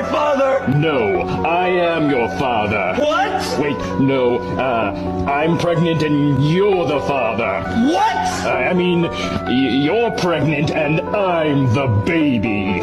my father! No, I am your father. What? Wait, no, uh, I'm pregnant and you're the father. What? I I mean, you're pregnant and I'm the baby.